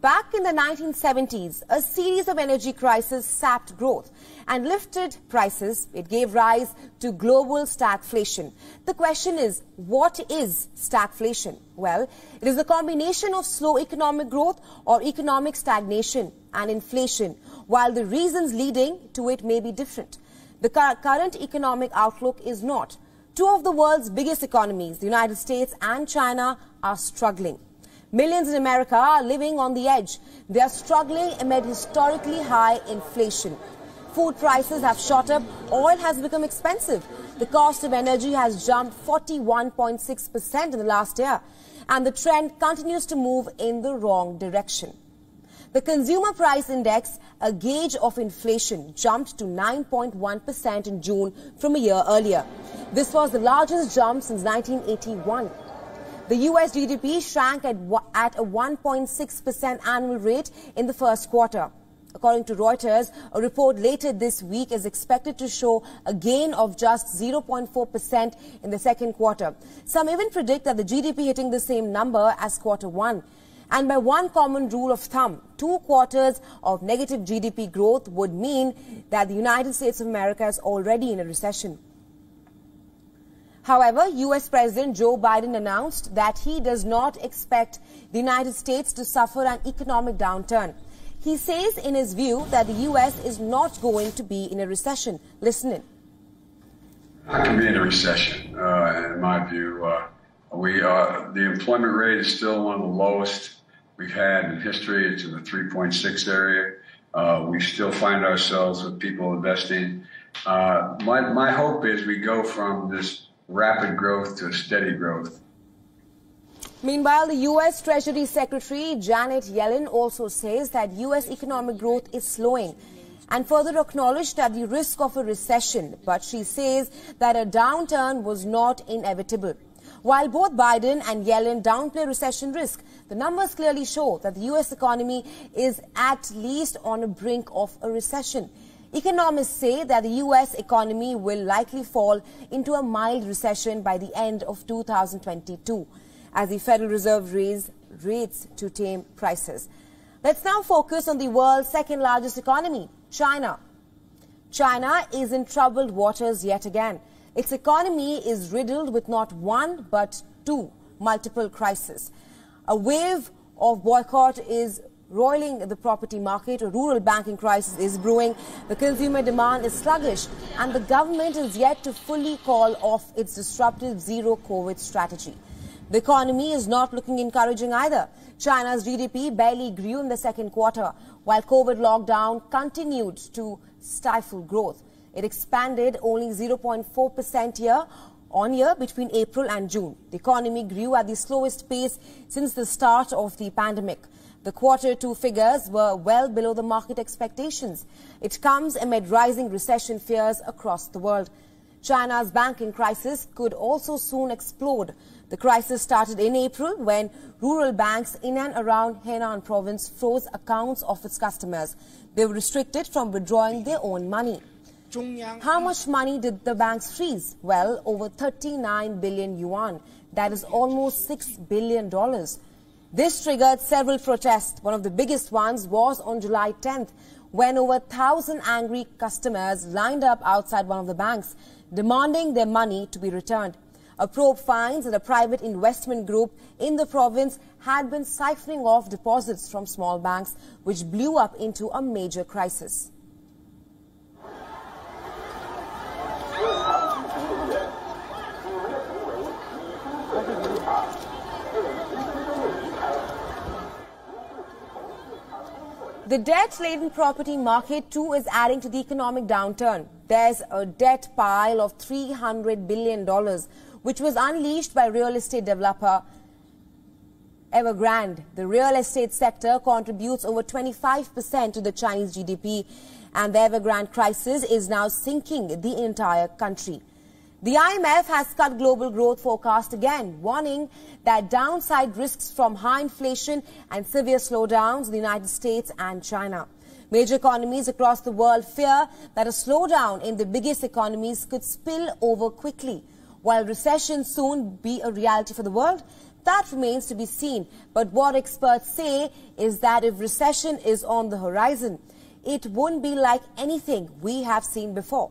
Back in the 1970s, a series of energy crises sapped growth and lifted prices. It gave rise to global stagflation. The question is, what is stagflation? Well, it is a combination of slow economic growth or economic stagnation and inflation, while the reasons leading to it may be different. The current economic outlook is not. Two of the world's biggest economies, the United States and China, are struggling. Millions in America are living on the edge. They are struggling amid historically high inflation. Food prices have shot up. Oil has become expensive. The cost of energy has jumped 41.6% in the last year. And the trend continues to move in the wrong direction. The Consumer Price Index, a gauge of inflation, jumped to 9.1% in June from a year earlier. This was the largest jump since 1981. The US GDP shrank at, at a 1.6% annual rate in the first quarter. According to Reuters, a report later this week is expected to show a gain of just 0.4% in the second quarter. Some even predict that the GDP hitting the same number as quarter one. And by one common rule of thumb, two quarters of negative GDP growth would mean that the United States of America is already in a recession. However, U.S. President Joe Biden announced that he does not expect the United States to suffer an economic downturn. He says in his view that the U.S. is not going to be in a recession. Listen in. Not going be in a recession, uh, in my view. Uh, we uh, the employment rate is still one of the lowest we've had in history. It's in the 3.6 area. Uh, we still find ourselves with people investing. Uh, my my hope is we go from this rapid growth to steady growth. Meanwhile, the U.S. Treasury Secretary Janet Yellen also says that U.S. economic growth is slowing and further acknowledged that the risk of a recession, but she says that a downturn was not inevitable. While both Biden and Yellen downplay recession risk, the numbers clearly show that the U.S. economy is at least on the brink of a recession. Economists say that the U.S. economy will likely fall into a mild recession by the end of 2022 as the Federal Reserve raises rates to tame prices. Let's now focus on the world's second largest economy, China. China is in troubled waters yet again. Its economy is riddled with not one but two multiple crises. A wave of boycott is roiling the property market. A rural banking crisis is brewing. The consumer demand is sluggish and the government is yet to fully call off its disruptive zero COVID strategy. The economy is not looking encouraging either. China's GDP barely grew in the second quarter, while COVID lockdown continued to stifle growth. It expanded only 0.4% year on year between April and June. The economy grew at the slowest pace since the start of the pandemic. The quarter two figures were well below the market expectations. It comes amid rising recession fears across the world. China's banking crisis could also soon explode. The crisis started in April when rural banks in and around Henan province froze accounts of its customers. They were restricted from withdrawing their own money. How much money did the banks freeze? Well, over 39 billion yuan. That is almost $6 billion. This triggered several protests. One of the biggest ones was on July 10th when over 1,000 angry customers lined up outside one of the banks demanding their money to be returned. A probe finds that a private investment group in the province had been siphoning off deposits from small banks, which blew up into a major crisis. The debt-laden property market too is adding to the economic downturn. There's a debt pile of $300 billion, which was unleashed by real estate developer Evergrande. The real estate sector contributes over 25% to the Chinese GDP, and the Evergrande crisis is now sinking the entire country. The IMF has cut global growth forecast again, warning that downside risks from high inflation and severe slowdowns in the United States and China. Major economies across the world fear that a slowdown in the biggest economies could spill over quickly. While recession soon be a reality for the world, That remains to be seen. But what experts say is that if recession is on the horizon, it won't be like anything we have seen before.